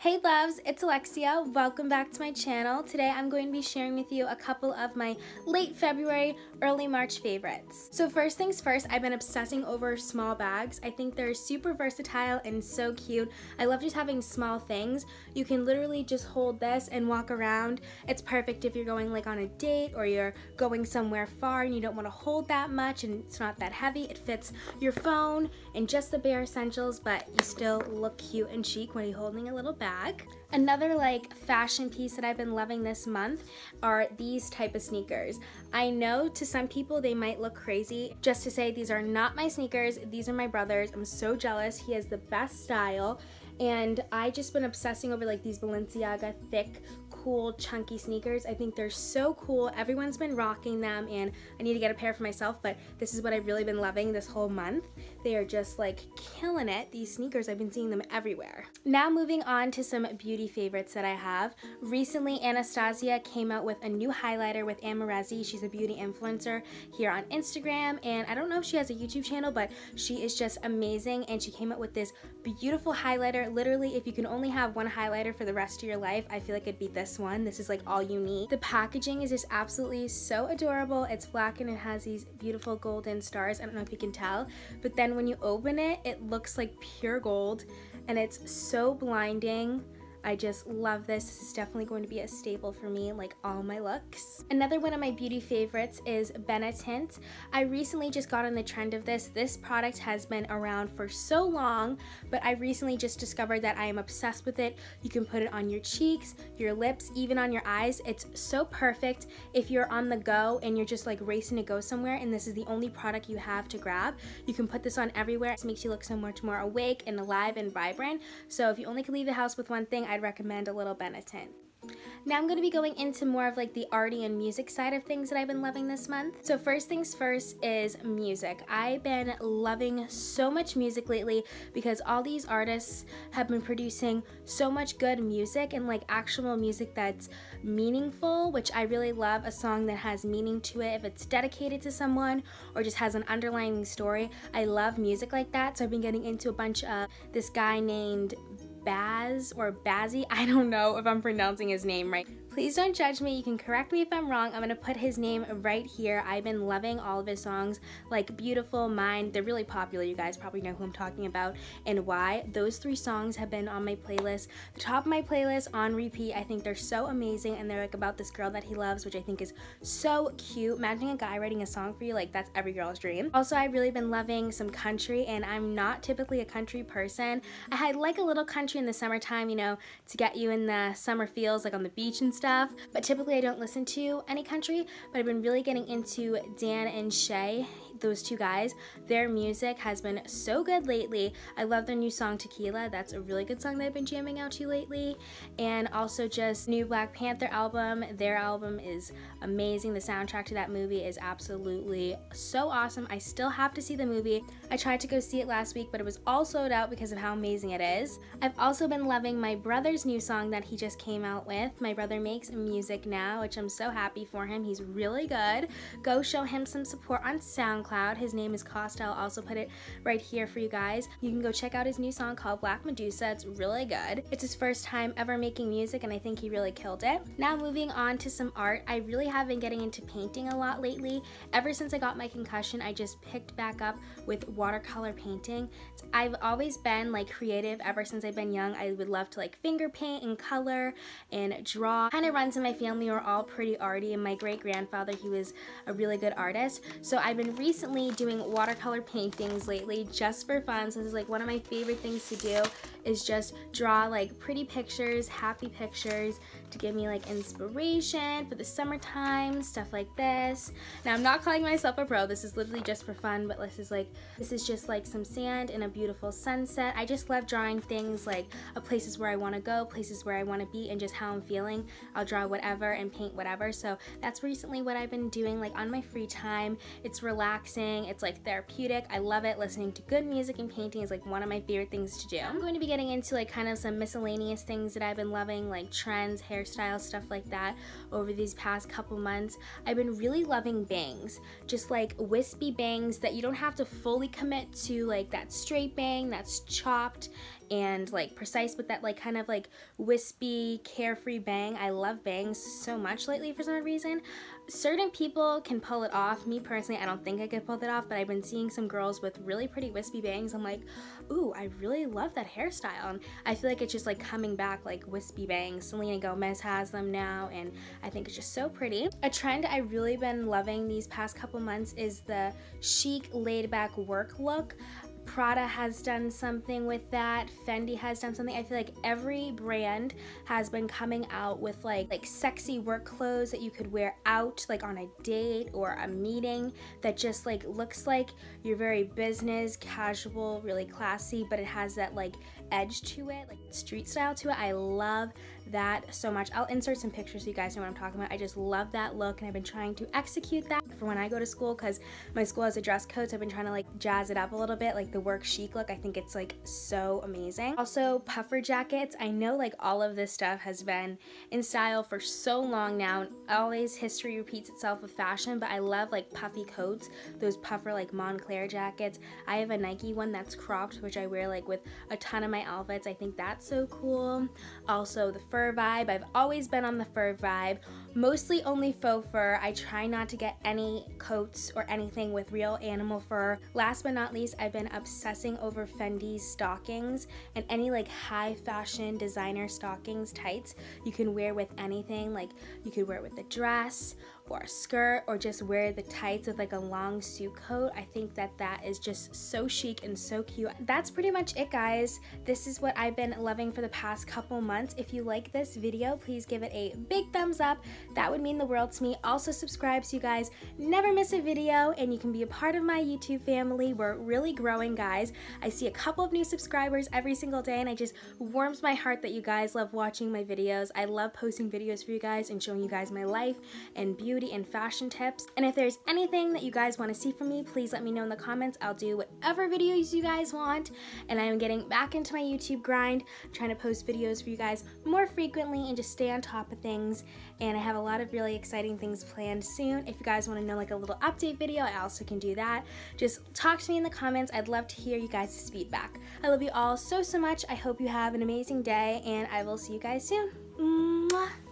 Hey loves, it's Alexia. Welcome back to my channel. Today I'm going to be sharing with you a couple of my late February, early March favorites. So first things first, I've been obsessing over small bags. I think they're super versatile and so cute. I love just having small things. You can literally just hold this and walk around. It's perfect if you're going like on a date or you're going somewhere far and you don't want to hold that much and it's not that heavy. It fits your phone and just the bare essentials, but you still look cute and chic when you're holding a little bag bag. Another like fashion piece that I've been loving this month are these type of sneakers. I know to some people they might look crazy. Just to say these are not my sneakers, these are my brother's. I'm so jealous. He has the best style and I just been obsessing over like these Balenciaga thick cool chunky sneakers. I think they're so cool. Everyone's been rocking them and I need to get a pair for myself, but this is what I've really been loving this whole month. They are just like killing it. These sneakers, I've been seeing them everywhere. Now moving on to some beauty favorites that I have. Recently, Anastasia came out with a new highlighter with Amrezy. She's a beauty influencer here on Instagram and I don't know if she has a YouTube channel, but she is just amazing and she came out with this beautiful highlighter. Literally, if you can only have one highlighter for the rest of your life, I feel like it'd be this one. This is like all you need. The packaging is just absolutely so adorable. It's black and it has these beautiful golden stars. I don't know if you can tell, but then when you open it, it looks like pure gold and it's so blinding. I just love this. This is definitely going to be a staple for me like all my looks. Another one of my beauty favorites is Benetint. I recently just got on the trend of this. This product has been around for so long, but I recently just discovered that I am obsessed with it. You can put it on your cheeks, your lips, even on your eyes. It's so perfect if you're on the go and you're just like racing to go somewhere and this is the only product you have to grab. You can put this on everywhere. It makes you look so much more awake and alive and vibrant. So if you only can leave the house with one thing, I'd recommend a little Benetint. Now I'm going to be going into more of like the arty and music side of things that I've been loving this month. So first things first is music. I've been loving so much music lately because all these artists have been producing so much good music and like actual music that's meaningful, which I really love a song that has meaning to it if it's dedicated to someone or just has an underlying story. I love music like that. So I've been getting into a bunch of this guy named Baz or Bazzi. I don't know if I'm pronouncing his name right. Please don't judge me. You can correct me if I'm wrong. I'm going to put his name right here. I've been loving all of his songs like Beautiful, Mine. They're really popular. You guys probably know who I'm talking about and why. Those three songs have been on my playlist. The top of my playlist on repeat. I think they're so amazing and they're like about this girl that he loves, which I think is so cute. Imagine a guy writing a song for you, like that's every girl's dream. Also, I've really been loving some country and I'm not typically a country person. I like a little country in the summertime, you know, to get you in the summer feels like on the beach and stuff stuff, but typically I don't listen to any country, but I've been really getting into Dan and Shay those two guys. Their music has been so good lately. I love their new song Tequila. That's a really good song that I've been jamming out to lately. And also just new Black Panther album. Their album is amazing. The soundtrack to that movie is absolutely so awesome. I still have to see the movie. I tried to go see it last week, but it was all sold out because of how amazing it is. I've also been loving my brother's new song that he just came out with. My brother makes music now, which I'm so happy for him. He's really good. Go show him some support on SoundCloud. His name is Costa. I'll also put it right here for you guys. You can go check out his new song called Black Medusa. It's really good. It's his first time ever making music and I think he really killed it. Now moving on to some art. I really have been getting into painting a lot lately. Ever since I got my concussion, I just picked back up with watercolor painting. I've always been like creative ever since I've been young. I would love to like finger paint and color and draw. Kind of runs in my family. We're all pretty arty and my great grandfather, he was a really good artist. So I've been recently doing watercolor paintings lately just for fun. So this is like one of my favorite things to do is just draw like pretty pictures, happy pictures to give me like inspiration for the summertime, stuff like this. Now I'm not calling myself a pro, this is literally just for fun, but this is like, is just like some sand and a beautiful sunset. I just love drawing things like places where I wanna go, places where I wanna be, and just how I'm feeling. I'll draw whatever and paint whatever. So that's recently what I've been doing like on my free time. It's relaxing, it's like therapeutic. I love it. Listening to good music and painting is like one of my favorite things to do. I'm going to be getting into like kind of some miscellaneous things that I've been loving, like trends, hairstyles, stuff like that over these past couple months. I've been really loving bangs, just like wispy bangs that you don't have to fully commit to like that straight bang that's chopped and like precise with that like kind of like wispy carefree bang. I love bangs so much lately for some reason. Certain people can pull it off. Me personally, I don't think I could pull that off, but I've been seeing some girls with really pretty wispy bangs. I'm like, ooh, I really love that hairstyle. And I feel like it's just like coming back like wispy bangs. Selena Gomez has them now, and I think it's just so pretty. A trend I've really been loving these past couple months is the chic laid back work look. Prada has done something with that. Fendi has done something. I feel like every brand has been coming out with like like sexy work clothes that you could wear out like on a date or a meeting that just like looks like you're very business, casual, really classy, but it has that like edge to it, like street style to it. I love that so much. I'll insert some pictures so you guys know what I'm talking about. I just love that look and I've been trying to execute that for when I go to school because my school has a dress code so I've been trying to like jazz it up a little bit like the work chic look. I think it's like so amazing. Also puffer jackets. I know like all of this stuff has been in style for so long now and always history repeats itself with fashion but I love like puffy coats, those puffer like Moncler jackets. I have a Nike one that's cropped which I wear like with a ton of my outfits. I think that's so cool. Also the vibe. I've always been on the fur vibe, mostly only faux fur. I try not to get any coats or anything with real animal fur. Last but not least, I've been obsessing over Fendi's stockings and any like high fashion designer stockings, tights you can wear with anything. Like you could wear it with a dress or a skirt or just wear the tights with like a long suit coat. I think that that is just so chic and so cute. That's pretty much it guys. This is what I've been loving for the past couple months. If you like this video, please give it a big thumbs up. That would mean the world to me. Also subscribe so you guys never miss a video and you can be a part of my YouTube family. We're really growing guys. I see a couple of new subscribers every single day and it just warms my heart that you guys love watching my videos. I love posting videos for you guys and showing you guys my life and beauty and fashion tips. And if there's anything that you guys want to see from me, please let me know in the comments. I'll do whatever videos you guys want. And I'm getting back into my YouTube grind, trying to post videos for you guys more frequently and just stay on top of things. And I have a lot of really exciting things planned soon. If you guys want to know like a little update video, I also can do that. Just talk to me in the comments. I'd love to hear you guys' feedback. I love you all so, so much. I hope you have an amazing day and I will see you guys soon. Mwah.